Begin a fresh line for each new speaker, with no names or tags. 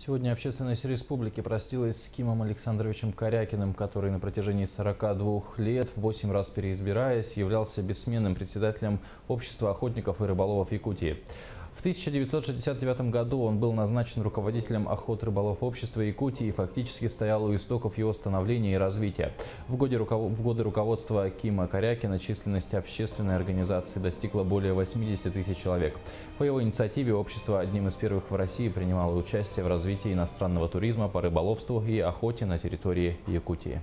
Сегодня общественность республики простилась с Кимом Александровичем Корякиным, который на протяжении 42 лет, 8 раз переизбираясь, являлся бессменным председателем Общества охотников и рыболовов Якутии. В 1969 году он был назначен руководителем охот рыболов общества Якутии и фактически стоял у истоков его становления и развития. В годы, руков... в годы руководства Кима Корякина численность общественной организации достигла более 80 тысяч человек. По его инициативе общество одним из первых в России принимало участие в развитии иностранного туризма по рыболовству и охоте на территории Якутии.